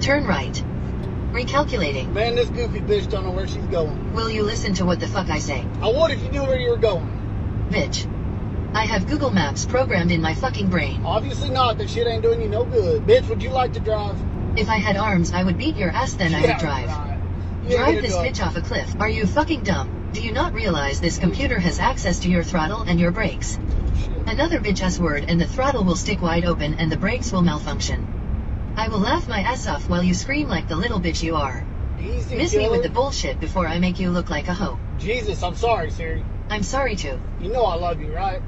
Turn right. Recalculating. Man, this goofy bitch don't know where she's going. Will you listen to what the fuck I say? I would if you knew where you were going. Bitch. I have Google Maps programmed in my fucking brain. Obviously not. That shit ain't doing you no good. Bitch, would you like to drive? If I had arms, I would beat your ass then I would drive. right. Drive this bitch off a cliff. Are you fucking dumb? Do you not realize this computer has access to your throttle and your brakes? Another bitch ass word and the throttle will stick wide open and the brakes will malfunction. I will laugh my ass off while you scream like the little bitch you are. Easy, Miss me with the bullshit before I make you look like a hoe. Jesus, I'm sorry, Siri. I'm sorry too. You know I love you, right?